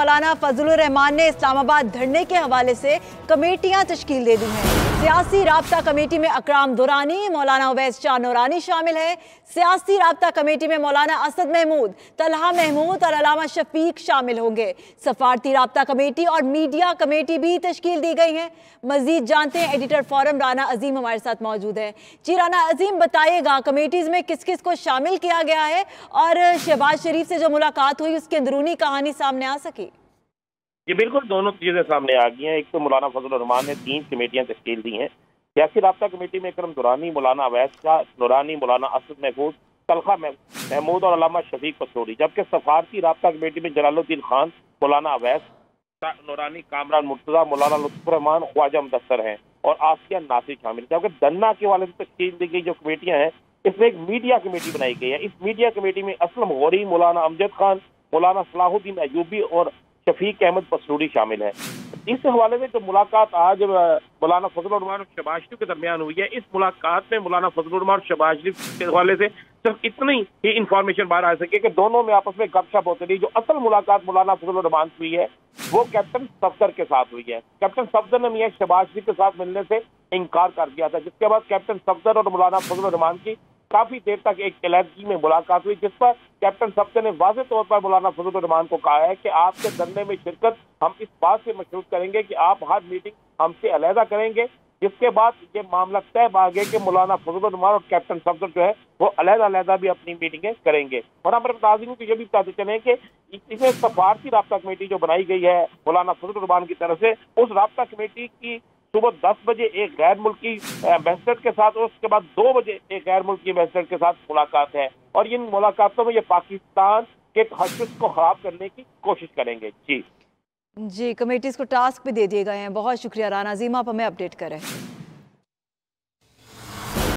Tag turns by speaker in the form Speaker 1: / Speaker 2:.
Speaker 1: مولانا فضل الرحمان نے اسلام آباد دھرنے کے حوالے سے کمیٹیاں تشکیل دے دی ہیں۔ سیاسی رابطہ کمیٹی میں اکرام دورانی، مولانا عویس شاہ نورانی شامل ہے سیاسی رابطہ کمیٹی میں مولانا اسد محمود، طلحہ محمود اور علامہ شفیق شامل ہوں گے۔ سفارتی رابطہ کمیٹی اور میڈیا کمیٹی بھی تشکیل دی گئی ہیں۔ مزید جانتے ہیں، ایڈیٹر فورم رانا عظیم ہمارے ساتھ موجود ہے جی رانا عظیم، بتائیے گا، کمیٹیز میں کس کس کو شامل کیا گیا ہے؟ اور شہباز شریف سے جو ملاقات ہوئی، اس کی اندرونی کہانی سامنے آ سکی۔
Speaker 2: جی بالکل دونوں چیزیں سامنے آ گئی ہیں۔ ایک تو مولانا فضل الرحمان نے تین کمیٹیاں تشکیل دی ہیں۔ سیاسی رابطہ کمیٹی میں اکرم دورانی مولانا اویس شاہ نورانی مولانا اسد محفوظ، تلخہ محمود اور علامہ شفیق پسوری جبکہ سفارتی رابطہ کمیٹی میں جلال الدین خان، مولانا اویس نورانی کامران مرتضی، مولانا لطف الرحمان، خواجہ مدثر ہیں اور آسیہ ناصر شامل جبکہ دنہ کے والے سے تشکیل دی گئی جو کمیٹیاں ہیں، اس میں ایک میڈیا کمیٹی بنائی گئی ہے۔ اس میڈیا کمیٹی میں اسلم غوری مولانا امجد خان، مولانا صلاح الدین ایوبی اور شفیق احمد پسروڑی شامل ہیں۔ اس حوالے سے جو ملاقات آج مولانا فضل الرحمان اور شباز شریف کے درمیان ہوئی ہے۔ اس ملاقات میں مولانا فضل الرحمان اور شباز شریف کے حوالے سے صرف اتنی ہی انفارمیشن باہر آ سکے کہ دونوں میں آپس میں گپ شپ ہوتی رہی۔ جو اصل ملاقات مولانا فضل الرحمان سے ہوئی ہے، وہ کیپٹن صفدر کے ساتھ ہوئی ہے۔ کیپٹن صفدر نے میاں شباز شریف کے ساتھ ملنے سے انکار کر دیا تھا، جس کے بعد کیپٹن صفدر اور مولانا فضل الرحمان کی کافی دیر تک ایک علیحدگی میں ملاقات ہوئی، جس پر کیپٹن سبتے نے واضح طور پر مولانا فضل الرحمان کو کہا ہے کہ آپ کے دھرنے میں شرکت ہم اس بات سے مشروط کریں گے کہ آپ ہر میٹنگ ہم سے علیحدہ کریں گے۔ جس کے بعد یہ معاملہ طے باغے کہ مولانا فضل الرحمان اور کیپٹن سبزر جو ہے وہ علیحدہ علیحدہ بھی اپنی میٹنگیں کریں گے۔ اور ہم متاثرین کو یہ بھی بتاتے چلیں کہ اس میں سفارتی رابطہ کمیٹی جو بنائی گئی ہے مولانا فضل الرحمان کی طرف سے، اس رابطہ کمیٹی کی صبح دس بجے ایک غیر ملکی ایمبیسڈر کے ساتھ اور اس کے بعد دو بجے ایک غیر ملکی ایمبیسڈر کے ساتھ ملاقات ہے۔ اور ان ملاقاتوں میں یہ پاکستان کے تحفظ کو خراب کرنے کی کوشش کریں گے۔ جی۔
Speaker 1: جی کمیٹیز کو ٹاسک بھی دے دیے گئے ہیں۔ بہت شکریہ رانا، عظیم، آپ ہمیں اپڈیٹ کریں۔